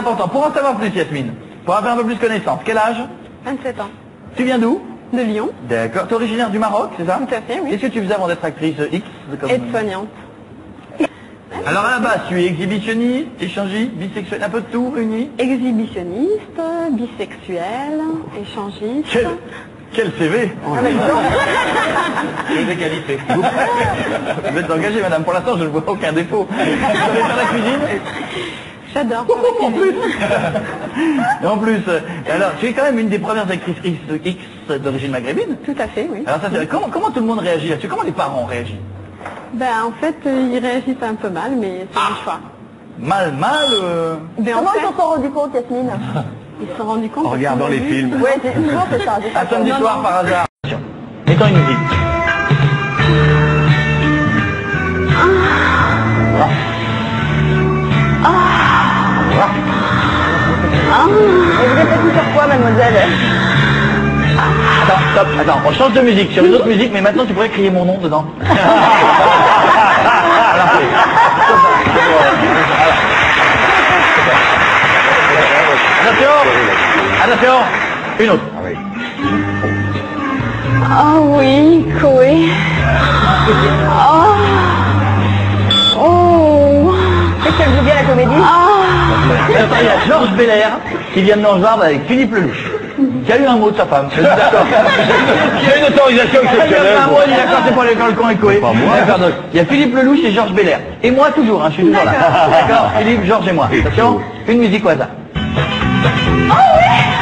Important. Pour en savoir plus, Yasmine, pour avoir un peu plus connaissance, quel âge? 27 ans. Tu viens d'où? De Lyon. D'accord. Tu es originaire du Maroc, c'est ça? Tout à fait, oui. Qu'est-ce que tu faisais avant d'être actrice X comme- Aide-soignante. Alors à la base, tu es exhibitionniste, échangiste, bisexuel, un peu de tout réuni Exhibitionniste, bisexuelle, échangiste. Quel, quel CV Ah. Et des qualités. Vous, êtes engagée, madame. Pour l'instant, je ne vois aucun défaut. Vous savez faire la cuisine? J'adore En plus, en plus, euh, alors tu es quand même une des premières actrices X, X d'origine maghrébine. Tout à fait, oui. Alors ça, c'est- comment, comment tout le monde réagit là-dessus? Comment les parents réagissent? Ben, en fait, euh, ils réagissent un peu mal, mais c'est du choix. Mal, mal. euh, Ben, en Comment fait, ils s'en sont rendus compte, Yasmine? Ils se sont rendus compte. En parce regardant les vu- films. Ouais, c'est toujours c'est ça. Un samedi Non, soir non. par hasard. Attention. Mettons une musique. Et vous êtes quoi, mademoiselle Attends, stop, attends, on change de musique sur une autre musique, mais maintenant tu pourrais crier mon nom dedans. Attention Attention Une autre. Ah oui, Koé. Oh. Oh. Qu'est-ce qu'elle joue bien la comédie? Et il y a Georges Belair qui vient de rejoindre avec Philippe Lelouch. Qui a eu un mot de sa femme. Je suis d'accord. Il y a une autorisation Il y a exceptionnelle. un mot, il est d'accord, c'est pas l'école con et Coé. Il y a Philippe Lelouch et Georges Belair. Et moi toujours, hein, je suis toujours là. D'accord Philippe, Georges et moi. Attention, une musique au hasard. Oh oui